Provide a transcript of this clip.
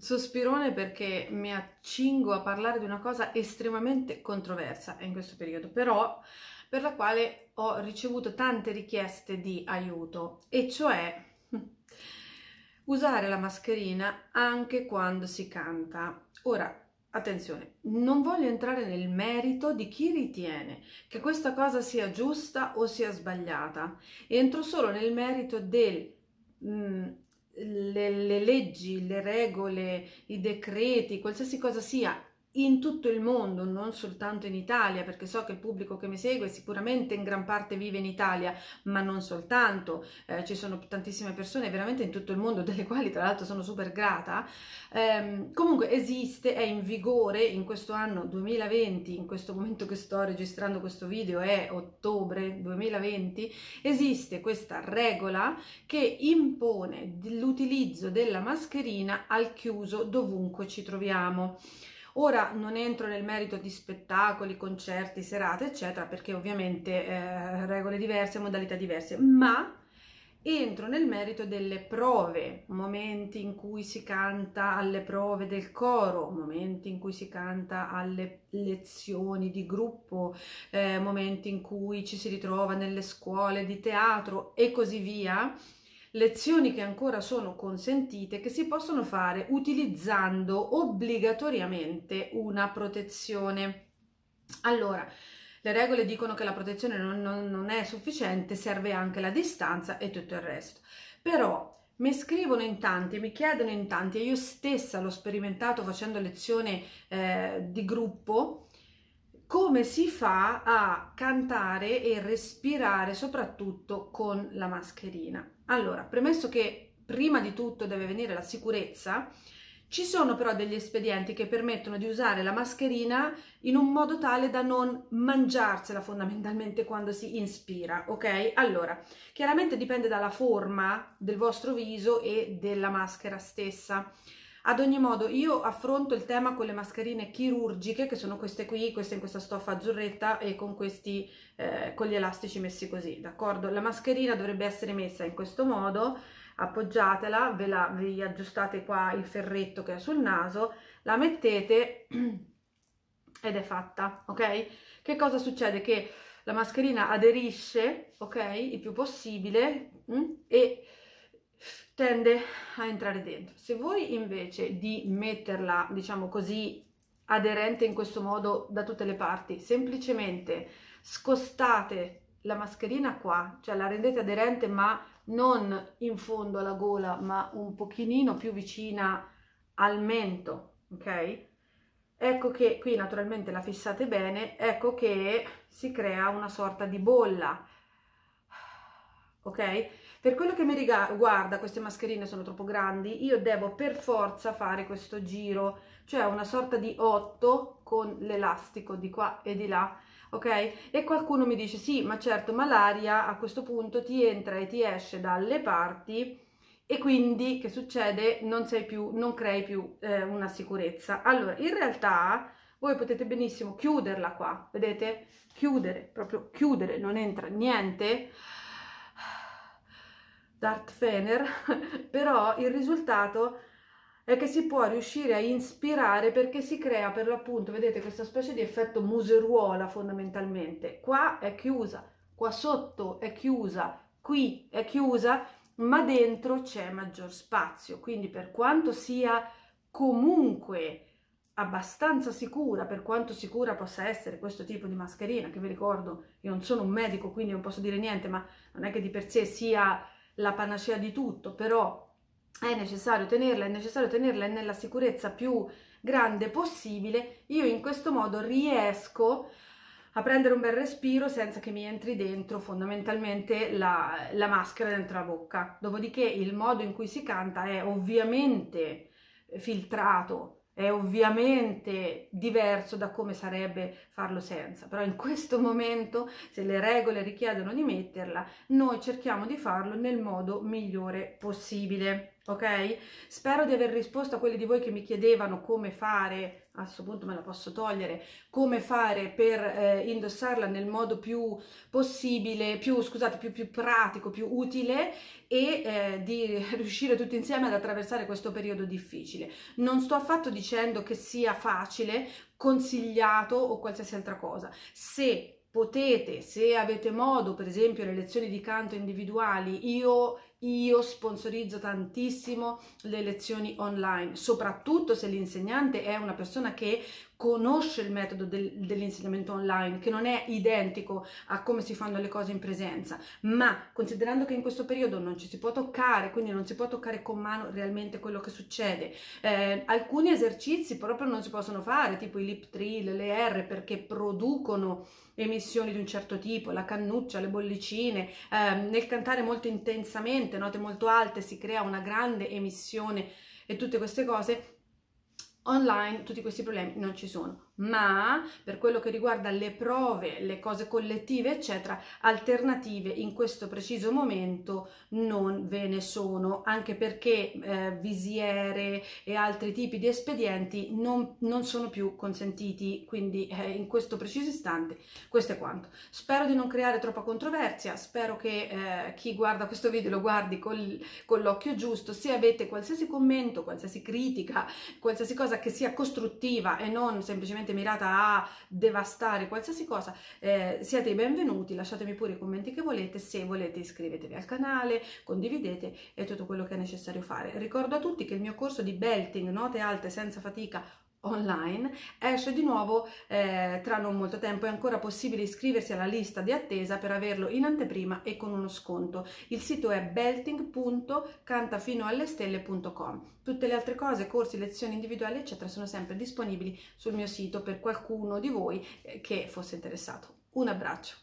sospirone perché mi accingo a parlare di una cosa estremamente controversa in questo periodo, però per la quale ho ricevuto tante richieste di aiuto, e cioè usare la mascherina anche quando si canta. Ora, attenzione, non voglio entrare nel merito di chi ritiene che questa cosa sia giusta o sia sbagliata, entro solo nel merito del... Mm, le, le leggi, le regole, i decreti, qualsiasi cosa sia in tutto il mondo, non soltanto in Italia, perché so che il pubblico che mi segue sicuramente in gran parte vive in Italia, ma non soltanto, eh, ci sono tantissime persone veramente in tutto il mondo, delle quali tra l'altro sono super grata. Eh, comunque esiste, è in vigore in questo anno 2020, in questo momento che sto registrando questo video è ottobre 2020, esiste questa regola che impone l'utilizzo della mascherina al chiuso dovunque ci troviamo. Ora non entro nel merito di spettacoli, concerti, serate, eccetera, perché ovviamente eh, regole diverse, modalità diverse, ma entro nel merito delle prove, momenti in cui si canta alle prove del coro, momenti in cui si canta alle lezioni di gruppo, eh, momenti in cui ci si ritrova nelle scuole di teatro e così via lezioni che ancora sono consentite che si possono fare utilizzando obbligatoriamente una protezione. Allora, le regole dicono che la protezione non, non, non è sufficiente, serve anche la distanza e tutto il resto. Però mi scrivono in tanti, mi chiedono in tanti e io stessa l'ho sperimentato facendo lezione eh, di gruppo come si fa a cantare e respirare soprattutto con la mascherina. Allora, premesso che prima di tutto deve venire la sicurezza, ci sono però degli espedienti che permettono di usare la mascherina in un modo tale da non mangiarsela fondamentalmente quando si inspira, ok? Allora, chiaramente dipende dalla forma del vostro viso e della maschera stessa. Ad ogni modo io affronto il tema con le mascherine chirurgiche che sono queste qui, queste in questa stoffa azzurretta e con questi, eh, con gli elastici messi così, d'accordo? La mascherina dovrebbe essere messa in questo modo, appoggiatela, ve la, vi aggiustate qua il ferretto che è sul naso, la mettete ed è fatta, ok? Che cosa succede? Che la mascherina aderisce, ok? Il più possibile mh? Mm, e tende a entrare dentro. Se voi invece di metterla, diciamo così, aderente in questo modo da tutte le parti, semplicemente scostate la mascherina qua, cioè la rendete aderente ma non in fondo alla gola, ma un pochino più vicina al mento, ok? Ecco che qui naturalmente la fissate bene, ecco che si crea una sorta di bolla, ok? Per quello che mi riguarda, queste mascherine sono troppo grandi, io devo per forza fare questo giro, cioè una sorta di 8 con l'elastico di qua e di là, ok? E qualcuno mi dice, sì, ma certo, ma l'aria a questo punto ti entra e ti esce dalle parti e quindi che succede? Non, sei più, non crei più eh, una sicurezza. Allora, in realtà voi potete benissimo chiuderla qua, vedete? Chiudere, proprio chiudere, non entra niente Darth Fener, però il risultato è che si può riuscire a ispirare perché si crea per l'appunto, vedete, questa specie di effetto museruola fondamentalmente. Qua è chiusa, qua sotto è chiusa, qui è chiusa, ma dentro c'è maggior spazio. Quindi per quanto sia comunque abbastanza sicura, per quanto sicura possa essere questo tipo di mascherina, che vi ricordo, io non sono un medico, quindi non posso dire niente, ma non è che di per sé sia la panacea di tutto, però è necessario tenerla, è necessario tenerla nella sicurezza più grande possibile, io in questo modo riesco a prendere un bel respiro senza che mi entri dentro fondamentalmente la, la maschera dentro la bocca. Dopodiché il modo in cui si canta è ovviamente filtrato, è ovviamente diverso da come sarebbe farlo senza, però in questo momento se le regole richiedono di metterla, noi cerchiamo di farlo nel modo migliore possibile. Ok? Spero di aver risposto a quelli di voi che mi chiedevano come fare, a questo punto me la posso togliere, come fare per eh, indossarla nel modo più possibile, più, scusate, più, più pratico, più utile e eh, di riuscire tutti insieme ad attraversare questo periodo difficile. Non sto affatto dicendo che sia facile, consigliato o qualsiasi altra cosa. Se potete, se avete modo, per esempio le lezioni di canto individuali, io, io sponsorizzo tantissimo le lezioni online, soprattutto se l'insegnante è una persona che conosce il metodo del, dell'insegnamento online, che non è identico a come si fanno le cose in presenza, ma considerando che in questo periodo non ci si può toccare, quindi non si può toccare con mano realmente quello che succede, eh, alcuni esercizi proprio non si possono fare, tipo i lip trill, le R, perché producono emissioni di un certo tipo, la cannuccia, le bollicine, eh, nel cantare molto intensamente, note molto alte, si crea una grande emissione e tutte queste cose, online tutti questi problemi non ci sono ma per quello che riguarda le prove, le cose collettive, eccetera, alternative in questo preciso momento non ve ne sono, anche perché eh, visiere e altri tipi di espedienti non, non sono più consentiti, quindi eh, in questo preciso istante questo è quanto. Spero di non creare troppa controversia, spero che eh, chi guarda questo video lo guardi col, con l'occhio giusto, se avete qualsiasi commento, qualsiasi critica, qualsiasi cosa che sia costruttiva e non semplicemente semplicemente mirata a devastare qualsiasi cosa, eh, siete i benvenuti, lasciatemi pure i commenti che volete, se volete iscrivetevi al canale, condividete e tutto quello che è necessario fare. Ricordo a tutti che il mio corso di belting, note alte senza fatica online esce di nuovo eh, tra non molto tempo. È ancora possibile iscriversi alla lista di attesa per averlo in anteprima e con uno sconto. Il sito è belting.cantafinoallestelle.com tutte le altre cose corsi lezioni individuali eccetera sono sempre disponibili sul mio sito per qualcuno di voi eh, che fosse interessato. Un abbraccio